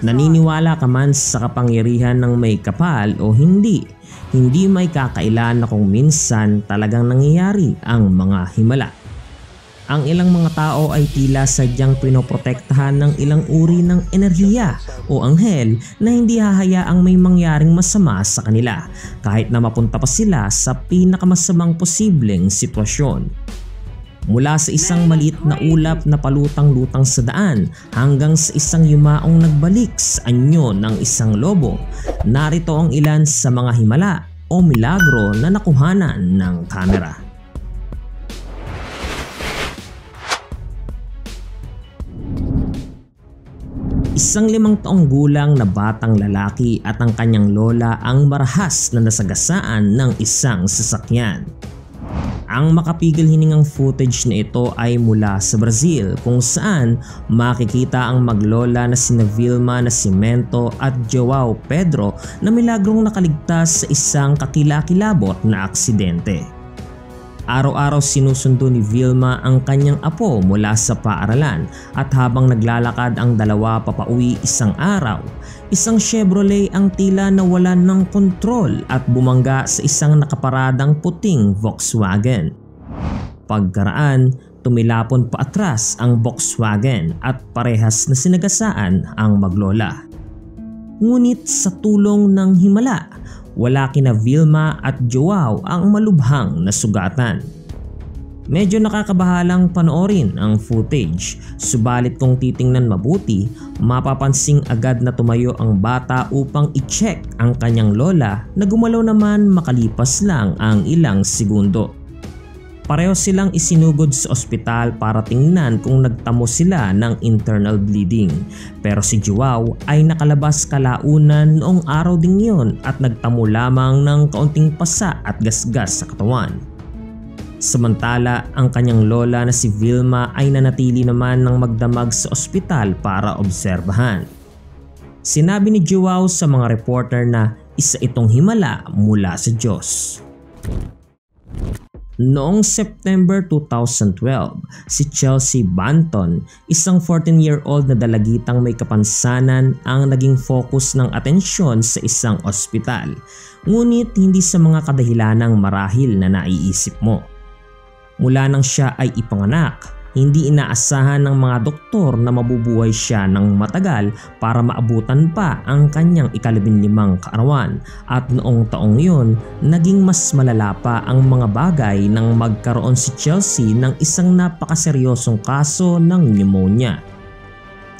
Naniniwala ka man sa kapangyarihan ng may kapal o hindi, hindi may kakailan na kung minsan talagang nangyayari ang mga himala. Ang ilang mga tao ay tila sadyang pinoprotektahan ng ilang uri ng enerhiya o anghel na hindi hahayaang may mangyaring masama sa kanila kahit na mapunta pa sila sa pinakamasamang posibleng sitwasyon. Mula sa isang maliit na ulap na palutang-lutang sa daan hanggang sa isang yumaong nagbalik sa anyo ng isang lobo, narito ang ilan sa mga himala o milagro na nakuhanan ng kamera. Isang limang taong gulang na batang lalaki at ang kanyang lola ang marahas na nasagasaan ng isang sasakyan. Ang makapigil hiningang footage na ito ay mula sa Brazil kung saan makikita ang maglola na sina Vilma na Cimento at Joao Pedro na milagrong nakaligtas sa isang kakilakilabot na aksidente. Araw-araw sinusundo ni Vilma ang kanyang apo mula sa paaralan at habang naglalakad ang dalawa papauwi isang araw, isang Chevrolet ang tila nawalan ng kontrol at bumangga sa isang nakaparadang puting Volkswagen. Pagkaraan, tumilapon pa atras ang Volkswagen at parehas na sinagasaan ang maglola. Ngunit sa tulong ng himala, wala kina Vilma at Joao ang malubhang nasugatan. Medyo nakakabahalang panoorin ang footage, subalit kung titingnan mabuti, mapapansing agad na tumayo ang bata upang i-check ang kanyang lola na gumalaw naman makalipas lang ang ilang segundo. Pareho silang isinugod sa ospital para tingnan kung nagtamo sila ng internal bleeding. Pero si Joao ay nakalabas kalaunan noong araw ding yon at nagtamo lamang ng kaunting pasa at gasgas sa katawan. Samantala, ang kanyang lola na si Vilma ay nanatili naman ng magdamag sa ospital para obserbahan. Sinabi ni Joao sa mga reporter na isa itong himala mula sa Diyos. Noong September 2012, si Chelsea Banton, isang 14-year-old na dalagitang may kapansanan ang naging focus ng atensyon sa isang ospital. Ngunit hindi sa mga kadahilanang marahil na naiisip mo. Mula nang siya ay ipanganak, hindi inaasahan ng mga doktor na mabubuhay siya ng matagal para maabutan pa ang kanyang ikalabinlimang kaarawan at noong taong yun, naging mas malala pa ang mga bagay nang magkaroon si Chelsea ng isang napakaseryosong kaso ng pneumonia.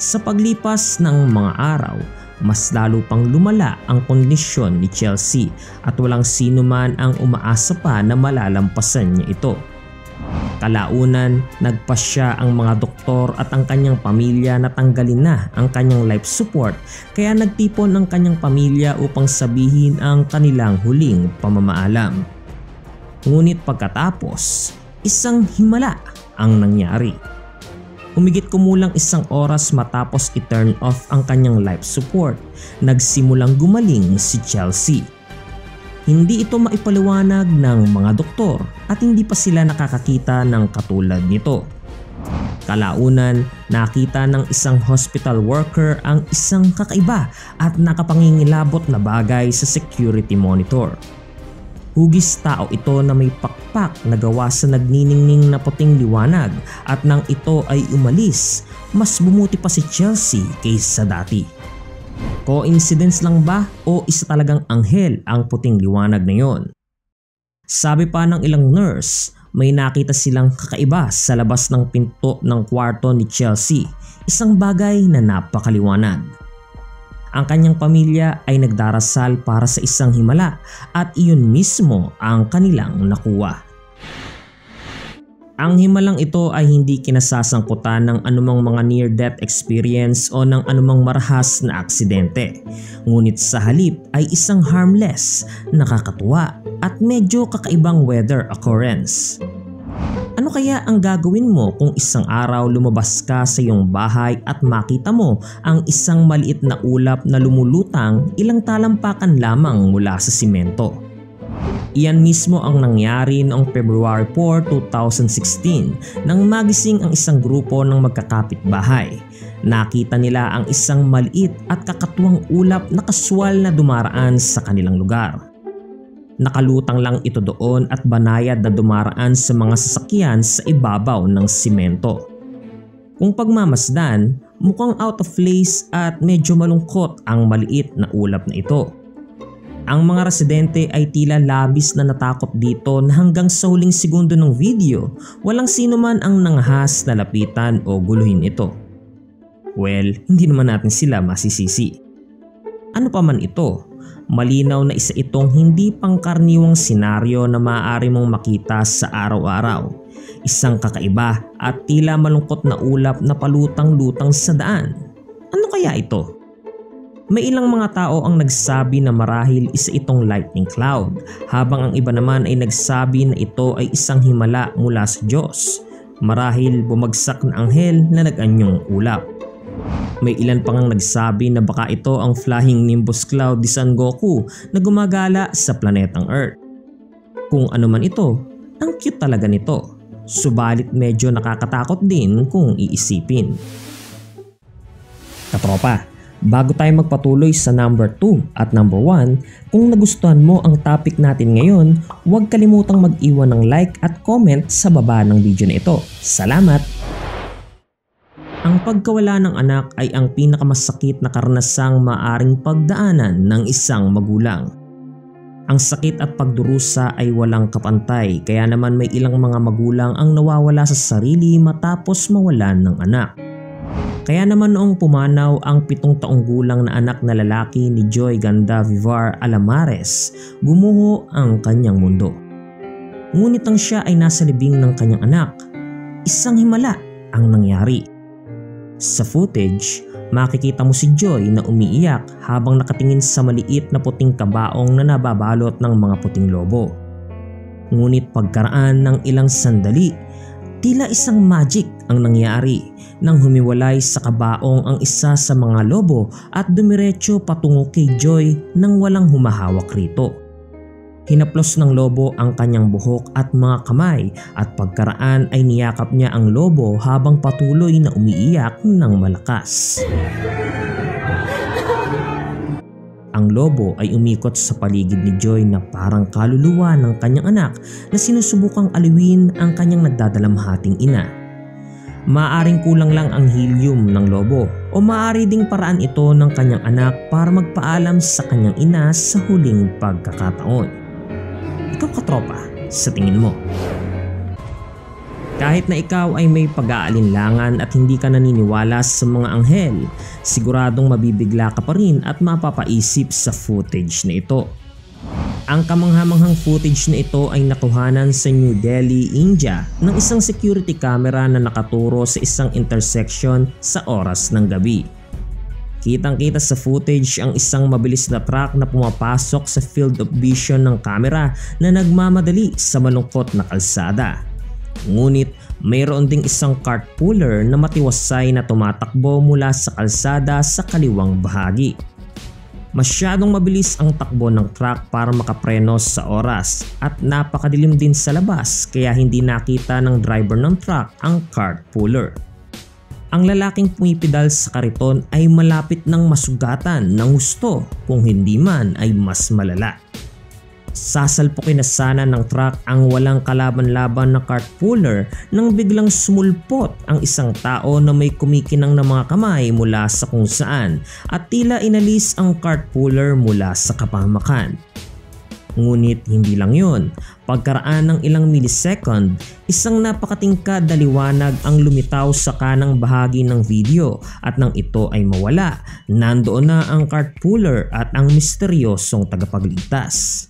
Sa paglipas ng mga araw, mas lalo pang lumala ang kondisyon ni Chelsea at walang sino man ang umaasa pa na malalampasan niya ito. Kalaunan, nagpasya ang mga doktor at ang kanyang pamilya na tanggalin na ang kanyang life support kaya nagtipon ang kanyang pamilya upang sabihin ang kanilang huling pamamaalam. Ngunit pagkatapos, isang himala ang nangyari. Humigit kumulang isang oras matapos i-turn off ang kanyang life support, nagsimulang gumaling si Chelsea. Hindi ito maipaliwanag ng mga doktor at hindi pa sila nakakakita ng katulad nito. Kalaunan, nakita ng isang hospital worker ang isang kakaiba at nakapangingilabot na bagay sa security monitor. Hugis tao ito na may pakpak na gawa sa nagniningning na puting liwanag at nang ito ay umalis, mas bumuti pa si Chelsea kaysa dati. Coincidence lang ba o isa talagang anghel ang puting liwanag na yon? Sabi pa ng ilang nurse, may nakita silang kakaiba sa labas ng pinto ng kwarto ni Chelsea, isang bagay na napakaliwanag. Ang kanyang pamilya ay nagdarasal para sa isang himala at iyon mismo ang kanilang nakuha. Ang himalang ito ay hindi kinasasangkutan ng anumang mga near-death experience o ng anumang marahas na aksidente. Ngunit sa halip ay isang harmless, nakakatuwa at medyo kakaibang weather occurrence. Ano kaya ang gagawin mo kung isang araw lumabas ka sa iyong bahay at makita mo ang isang maliit na ulap na lumulutang ilang talampakan lamang mula sa simento? Iyan mismo ang nangyari noong February 4, 2016 nang magising ang isang grupo ng magkakapit-bahay. Nakita nila ang isang maliit at kakatuwang ulap na kaswal na dumaraan sa kanilang lugar. Nakalutang lang ito doon at banayad na dumaraan sa mga sasakyan sa ibabaw ng simento. Kung pagmamasdan, mukhang out of place at medyo malungkot ang maliit na ulap na ito. Ang mga residente ay tila labis na natakot dito na hanggang sa huling segundo ng video, walang sino man ang nanghas na lapitan o guluhin ito. Well, hindi naman natin sila masisisi. Ano pa man ito, malinaw na isa itong hindi pangkarniwang senaryo na maaari mong makita sa araw-araw. Isang kakaiba at tila malungkot na ulap na palutang-lutang sa daan. Ano kaya ito? May ilang mga tao ang nagsabi na marahil isa itong lightning cloud habang ang iba naman ay nagsabi na ito ay isang himala mula sa Diyos. Marahil bumagsak na anghel na nag-anyong ulap. May ilan pang ang nagsabi na baka ito ang flying nimbus cloud ni San Goku na gumagala sa planetang Earth. Kung ano man ito, ang cute talaga nito. Subalit medyo nakakatakot din kung iisipin. Katropa, Bago tayo magpatuloy sa number 2 at number 1, kung nagustuhan mo ang topic natin ngayon, huwag kalimutang mag-iwan ng like at comment sa baba ng video na ito. Salamat! Ang pagkawala ng anak ay ang pinakamasakit na karanasang maaring pagdaanan ng isang magulang. Ang sakit at pagdurusa ay walang kapantay kaya naman may ilang mga magulang ang nawawala sa sarili matapos mawalan ng anak. Kaya naman noong pumanaw ang pitong taong gulang na anak na lalaki ni Joy Ganda Vivar Alamares, bumuho ang kanyang mundo. Ngunit ang siya ay nasa libing ng kanyang anak, isang himala ang nangyari. Sa footage, makikita mo si Joy na umiiyak habang nakatingin sa maliit na puting kabaong na nababalot ng mga puting lobo. Ngunit pagkaraan ng ilang sandali, tila isang magic ang nangyari nang humiwalay sa kabaong ang isa sa mga lobo at dumiretso patungo kay Joy nang walang humahawak rito. Hinaplos ng lobo ang kanyang buhok at mga kamay at pagkaraan ay niyakap niya ang lobo habang patuloy na umiiyak ng malakas. Ang lobo ay umikot sa paligid ni Joy na parang kaluluwa ng kanyang anak na sinusubukang aliwin ang kanyang nagdadalamhating ina. Maaring kulang lang ang helium ng lobo o maaari ding paraan ito ng kanyang anak para magpaalam sa kanyang ina sa huling pagkakataon. Ikaw katropa, sa tingin mo? Kahit na ikaw ay may pag-aalinlangan at hindi ka naniniwala sa mga anghel, siguradong mabibigla ka pa rin at mapapaisip sa footage na ito. Ang kamanghamanghang footage na ito ay nakuhanan sa New Delhi, India ng isang security camera na nakaturo sa isang intersection sa oras ng gabi. Kitang kita sa footage ang isang mabilis na truck na pumapasok sa field of vision ng camera na nagmamadali sa malungkot na kalsada. Ngunit mayroon ding isang cart puller na matiwasay na tumatakbo mula sa kalsada sa kaliwang bahagi. Masyadong mabilis ang takbo ng truck para makapreno sa oras at napakadilim din sa labas kaya hindi nakita ng driver ng truck ang cart puller. Ang lalaking pumipidal sa kariton ay malapit ng masugatan ng gusto kung hindi man ay mas malala. Sasalpukin na sana ng truck ang walang kalaban-laban na cart nang biglang sumulpot ang isang tao na may kumikinang na mga kamay mula sa kung saan at tila inalis ang cart mula sa kapamakan. Ngunit hindi lang yon. Pagkaraan ng ilang millisecond, isang napakatingkad na liwanag ang lumitaw sa kanang bahagi ng video at nang ito ay mawala, nandoon na ang cart at ang misteryosong tagapagligtas.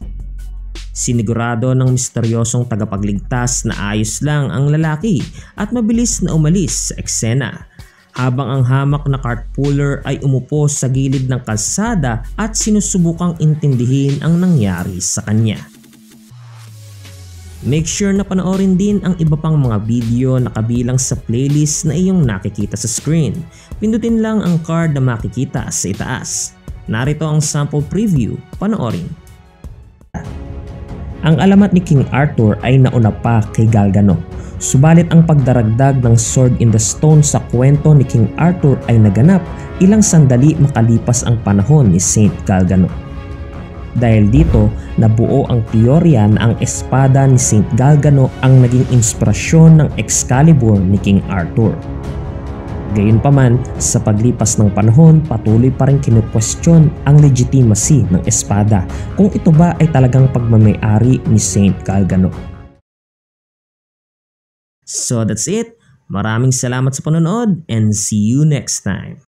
Sinigurado ng misteryosong tagapagligtas na ayos lang ang lalaki at mabilis na umalis sa eksena habang ang hamak na cart puller ay umupo sa gilid ng kalsada at sinusubukang intindihin ang nangyari sa kanya. Make sure na panoorin din ang iba pang mga video na kabilang sa playlist na iyong nakikita sa screen. Pindutin lang ang card na makikita sa itaas. Narito ang sample preview, panoorin. Ang alamat ni King Arthur ay nauna pa kay Galgano. Subalit ang pagdaragdag ng Sword in the Stone sa kwento ni King Arthur ay naganap ilang sandali makalipas ang panahon ni Saint Galgano. Dahil dito, nabuo ang teorya na ang espada ni Saint Galgano ang naging inspirasyon ng Excalibur ni King Arthur. Gayunpaman, sa paglipas ng panahon, patuloy pa rin kinukwestiyon ang legitimacy ng espada kung ito ba ay talagang pagmamayari ni Saint Galgano. So that's it. Maraming salamat sa panonood and see you next time.